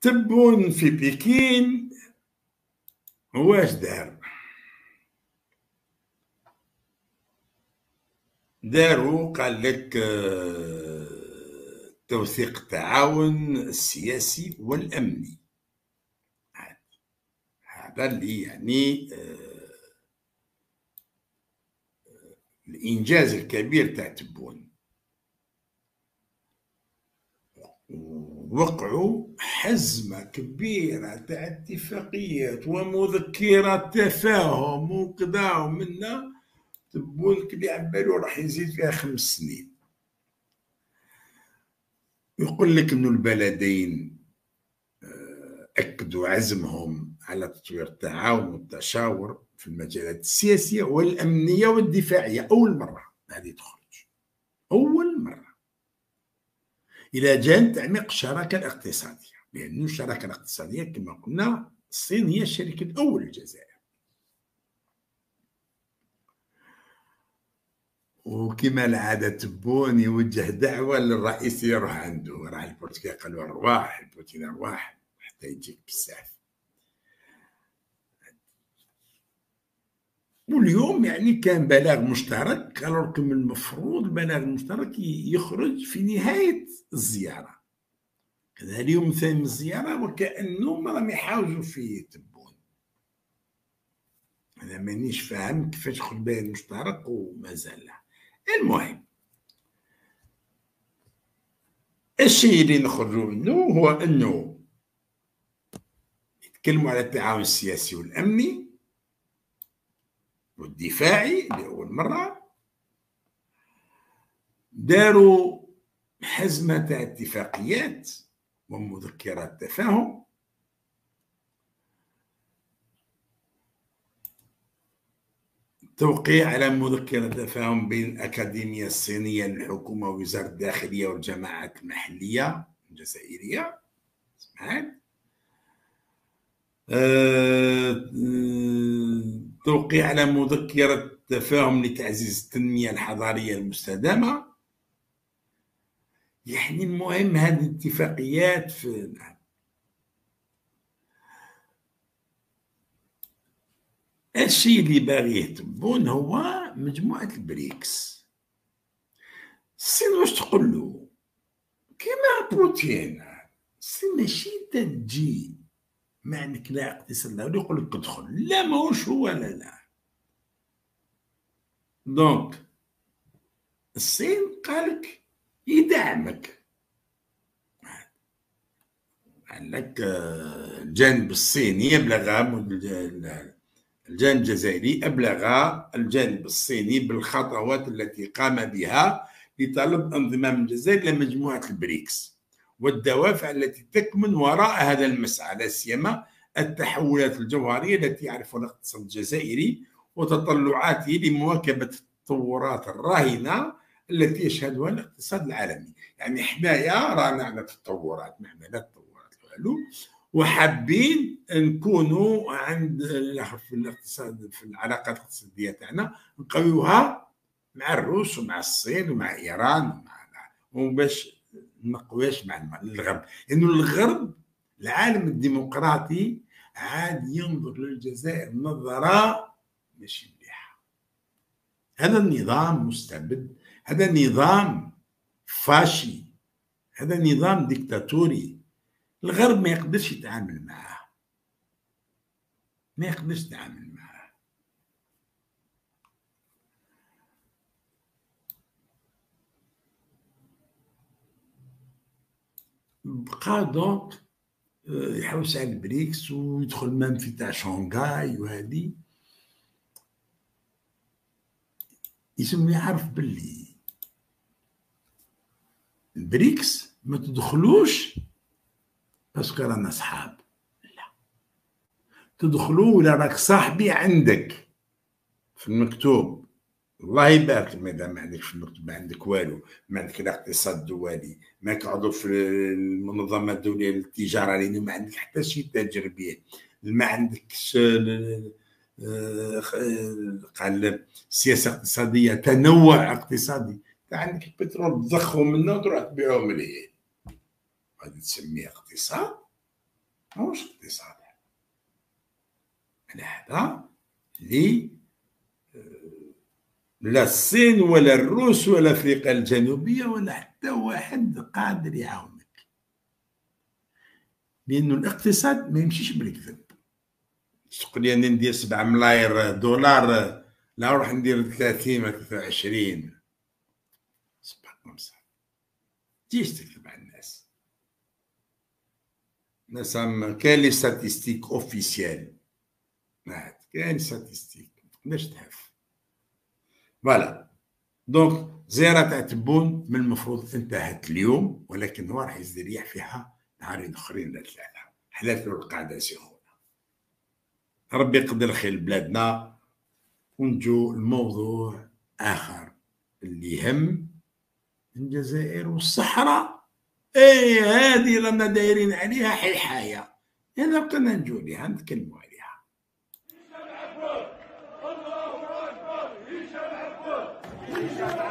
تبون في بكين واش دار؟ داروا قال لك آه، توثيق التعاون السياسي والأمني. هذا اللي يعني آه، الإنجاز الكبير تاع تبون. وقعوا حزمة كبيرة تاع اتفاقيات ومذكرات تفاهم وكذا ومنا تبون كلي عبالو راح يزيد فيها خمس سنين. يقول لك إنه البلدين آه، أكدوا عزمهم على تطوير التعاون والتشاور في المجالات السياسية والأمنية والدفاعية. أول مرة هذه تخرج. أول إلى جانب تعميق الشراكة الاقتصادية لأن الشراكة الاقتصادية كما قلنا الصين هي الشريك الأول للجزائر وكما العادة تبون يوجه دعوة للرئيس يروح عنده راح البرتغال قالوا أرواح البوتين أرواح حتى يجيك بزاف. واليوم يعني كان بلاغ مشترك قالوا لكم المفروض البلاغ المشترك يخرج في نهاية الزيارة. كذا اليوم الثاني من الزيارة وكأنهم راهم يحاولوا في تبون. أنا مانيش فاهم كيفاش خد بلاغ مشترك ومازال المهم الشيء اللي نخرجوا منه هو أنه يتكلموا على التعاون السياسي والأمني. والدفاعي لأول مرة. داروا حزمة اتفاقيات ومذكرات تفاهم. توقيع على مذكرة تفاهم بين الأكاديمية الصينية للحكومة ووزارة الداخلية والجماعات المحلية الجزائرية. سمعت توقيع على مذكرة تفاهم لتعزيز التنمية الحضارية المستدامة. يعني المهم هذه الاتفاقيات في الشيء اللي باغي يهتمون هو مجموعة البريكس. الصين واش تقول له؟ كيما بروتين الصين ماشي تجي. ما عندك لا اقتصاد لا يقول لك ادخل. لا ماهوش هو لا لا. دونك الصين قالك يدعمك. قال لك آه، الجانب الصيني يبلغ الجانب الجزائري أبلغ الجانب الصيني بالخطوات التي قام بها لطلب انضمام الجزائر إلى مجموعة البريكس. والدوافع التي تكمن وراء هذا المسعى لا سيما التحولات الجوهرية التي يعرفها الاقتصاد الجزائري وتطلعاته لمواكبة التطورات الراهنة التي يشهدها الاقتصاد العالمي. يعني حنايا رانا على تطورات ما لا تطورات والو. وحابين نكونوا عند في الاقتصاد في العلاقات الاقتصادية تاعنا نقويوها مع الروس ومع الصين ومع إيران ومع وباش نقويش مع الغرب. لأنه يعني الغرب العالم الديمقراطي عاد ينظر للجزائر نظرة ماشي مليحة. هذا النظام مستبد هذا نظام فاشي هذا نظام ديكتاتوري. الغرب ما يقدرش يتعامل معاه ما يقدرش يتعامل معاه بقى donc آه، يحوس على البريكس ويدخل même في تاع شونغاي وهذه يسمى يعرف باللي البريكس ما تدخلوش parce que رانا صحاب. لا. تدخلوا ولا راك صاحبي عندك في المكتوب. الله يبارك ماذا ما عندك في المكتوب ما عندك والو ما عندك الاقتصاد الدولي ما عضو في المنظمة الدولية للتجارة لأنه ما عندك حتى شيء تاجر به ما عندك قال سياسة اقتصادية تنوع اقتصادي. عندك البترول تضخه منه وتروح تبيعه مليين هذه تسميه اقتصاد؟ ماهوش اقتصاد. على هذا لي لا الصين ولا الروس ولا أفريقيا الجنوبية ولا حتى واحد قادر يعاونك. لأنه الاقتصاد ما يمشيش بالكذب. تقول لي أنا ندير 7 ملاير دولار لا نروح ندير 30 ولا 23 c'est pas comme ça تجيش تكذب على الناس؟ الناس كاين les statistiques officielles كاين statistiques ما تقدرش تهف voilà. donc زيارة تاع تبون من المفروض انتهت اليوم ولكن هو راح يستريح فيها نهارين آخرين ولا ثلاثة حلال القعدة سيخونا ربي يقدر خير بلادنا ونجو الموضوع آخر اللي يهم الجزائر والصحراء. اي هذه رانا دايرين عليها حيحايه إذا بقينا نجو ليها نتكلموا عليها. الله اكبر الله اكبر